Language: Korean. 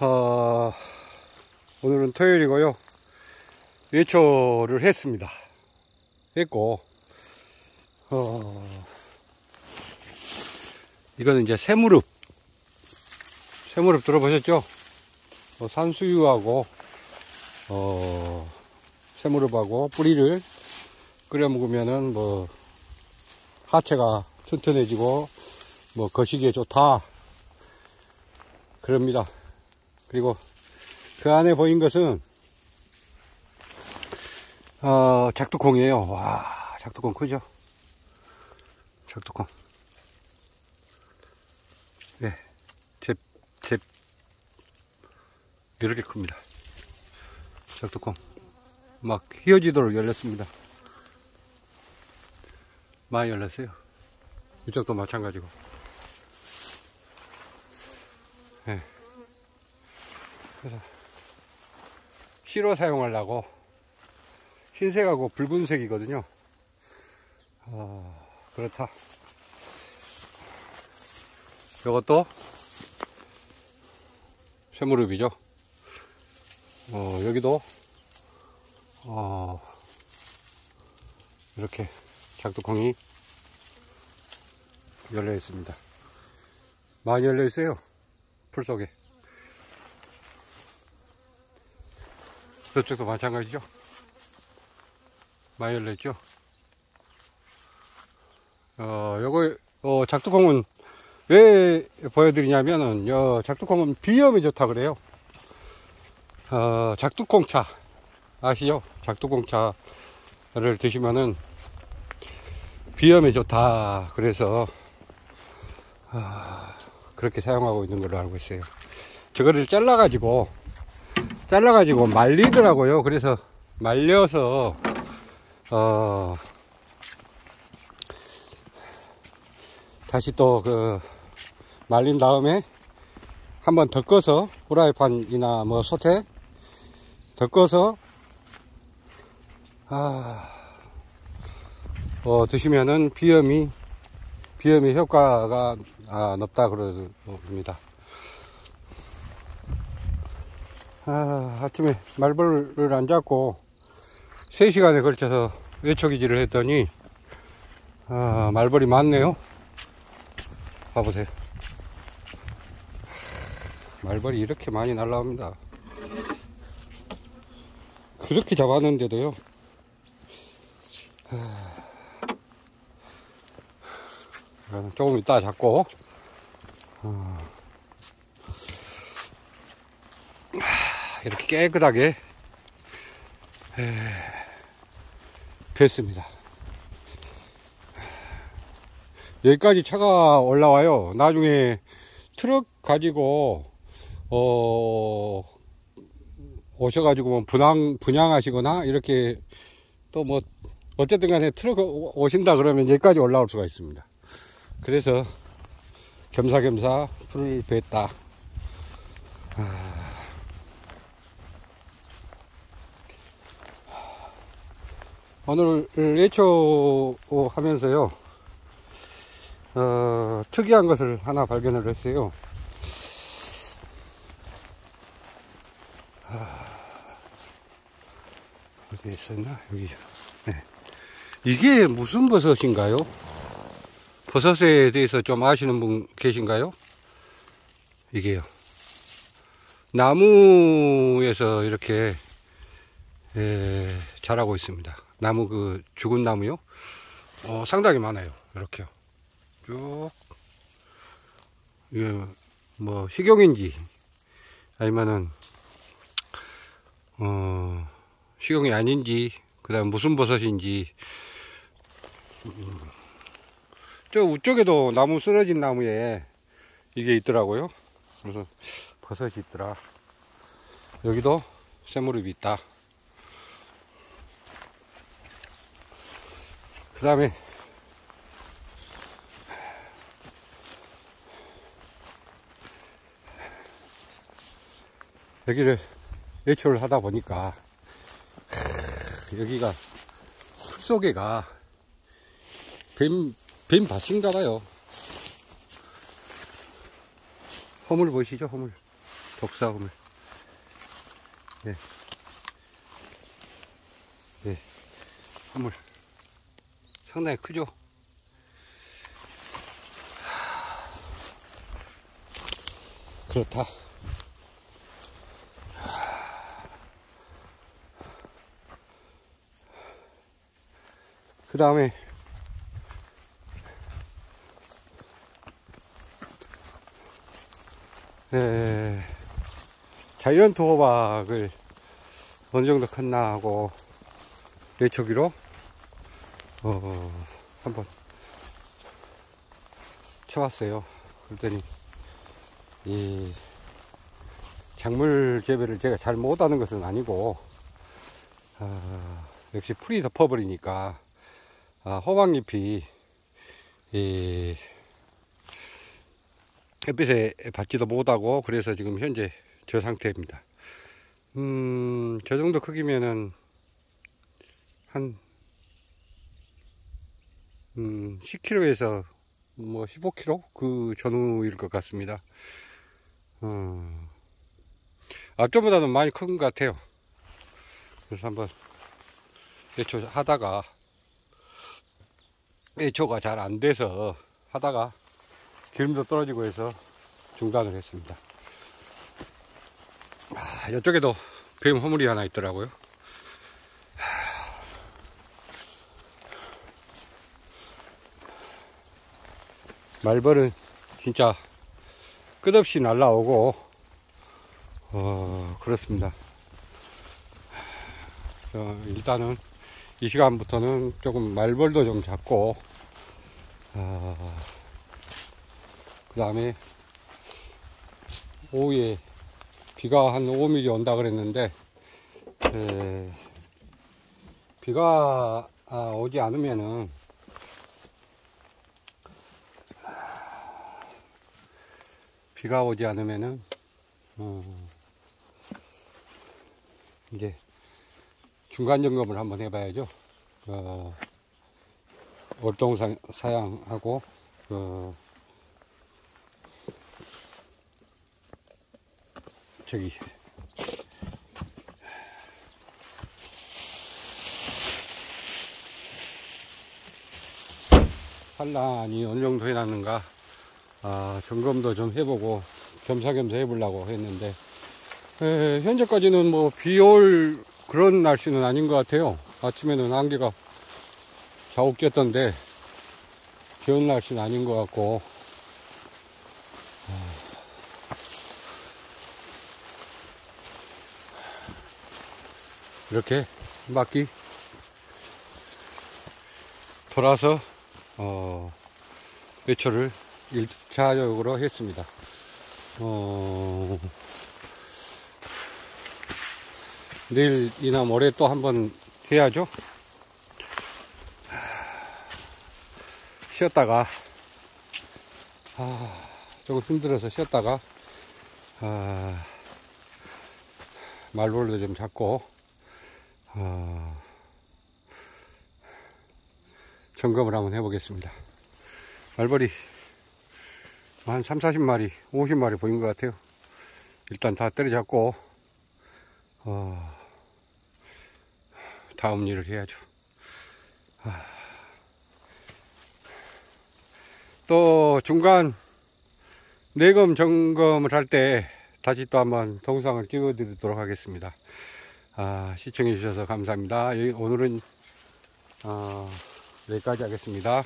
어, 오늘은 토요일이고요. 외초를 했습니다. 했고, 어, 이거는 이제 새무릎. 새무릎 들어보셨죠? 어, 산수유하고, 어, 새무릎하고 뿌리를 끓여 먹으면은 뭐, 하체가 튼튼해지고, 뭐, 거시기에 좋다. 그럽니다. 그리고 그 안에 보인 것은 어, 작두콩이에요. 와, 작두콩 크죠? 작두콩. 예, 네, 제, 제, 이렇게 큽니다. 작두콩. 막 휘어지도록 열렸습니다. 많이 열렸어요. 이쪽도 마찬가지고. 예. 네. 그래서 시로 사용하려고 흰색하고 붉은색이거든요. 어, 그렇다. 이것도 쇠무릎이죠. 어, 여기도 어, 이렇게 작두콩이 열려 있습니다. 많이 열려 있어요. 풀 속에. 저쪽도 마찬가지죠. 열렸죠. 어, 요거, 어, 작두콩은 왜 보여드리냐면은, 요 작두콩은 비염이 좋다 그래요. 어, 작두콩차. 아시죠? 작두콩차를 드시면은 비염에 좋다. 그래서, 아, 그렇게 사용하고 있는 걸로 알고 있어요. 저거를 잘라가지고, 잘라가지고 말리더라고요. 그래서 말려서 어 다시 또 그 말린 다음에 한번 덮어서 후라이팬이나 뭐 소태 덮어서 아, 어, 드시면은 비염이 비염의 효과가 아, 높다 그럽니다. 아, 아침에 말벌을 안 잡고 3시간에 걸쳐서 외초기질을 했더니 아, 말벌이 많네요. 봐보세요. 말벌이 이렇게 많이 날라옵니다. 그렇게 잡았는데도요. 아, 조금 이따 잡고 이렇게 깨끗하게 됐습니다. 여기까지 차가 올라와요. 나중에 트럭 가지고 어 오셔가지고 뭐 분양 분양하시거나 이렇게 또 뭐 어쨌든 간에 트럭 오신다 그러면 여기까지 올라올 수가 있습니다. 그래서 겸사겸사 풀을 뱉다. 아... 오늘 예초 하면서요 어, 특이한 것을 하나 발견을 했어요. 아, 어디 있었나? 여기. 네. 이게 무슨 버섯인가요? 버섯에 대해서 좀 아시는 분 계신가요? 이게요. 나무에서 이렇게 에, 자라고 있습니다 나무 그 죽은 나무요? 어, 상당히 많아요. 이렇게요. 쭉. 이게 뭐 식용인지 아니면은 어 식용이 아닌지 그 다음 무슨 버섯인지. 음, 저 우쪽에도 나무 쓰러진 나무에 이게 있더라고요. 그래서 버섯이 있더라. 여기도 쇠무릎이 있다 그 다음에 여기를 외출을 하다 보니까 여기가 풀 속에가 뱀, 뱀 밭인가 봐요 허물 보이시죠 허물 독사음을. 네. 네. 화물. 상당히 크죠? 그렇다. 그 다음에 에, 자이언트 호박을 어느 정도 컸나 하고 예초기로 어, 한번 쳐봤어요. 그랬더니 이 작물 재배를 제가 잘 못하는 것은 아니고 아, 역시 풀이 덮어버리니까 아, 호박잎이 이 햇빛에 받지도 못하고 그래서 지금 현재 저 상태입니다. 음, 저 정도 크기면은 한 음, 10kg에서 뭐 15kg 그 전후일 것 같습니다. 어, 앞전보다는 많이 큰 것 같아요. 그래서 한번 예초 하다가 예초가 잘 안 돼서 하다가 기름도 떨어지고 해서 중단을 했습니다. 아, 이쪽에도 뱀 허물이 하나 있더라고요. 말벌은 진짜 끝없이 날라오고 어, 그렇습니다. 어, 일단은 이 시간부터는 조금 말벌도 좀 잡고 어, 그 다음에 오후에 비가 한 5mm 온다 그랬는데 에, 비가 아, 오지 않으면은 비가 오지 않으면은 어, 이제 중간 점검을 한번 해봐야죠. 어, 월동 사양하고 어, 저기 산란이 어느 정도 해놨는가 아, 점검도 좀 해보고 겸사겸사 해보려고 했는데 에, 현재까지는 뭐 비 올 그런 날씨는 아닌 것 같아요. 아침에는 안개가 자욱 꼈던데 비 온 날씨는 아닌 것 같고. 이렇게 한 바퀴 돌아서 어, 외초를 1차적으로 했습니다. 어, 내일이나 모레 또 한번 해야죠. 쉬었다가 아, 조금 힘들어서 쉬었다가 아, 말벌도 좀 잡고 아, 점검을 한번 해보겠습니다. 말벌이 한 3, 40마리, 50마리 보인 것 같아요. 일단 다 때려잡고, 어, 다음 일을 해야죠. 아, 또 중간 내검 점검을 할 때 다시 또 한번 동상을 찍어 드리도록 하겠습니다. 아, 시청해 주셔서 감사합니다. 오늘은 어, 여기까지 하겠습니다.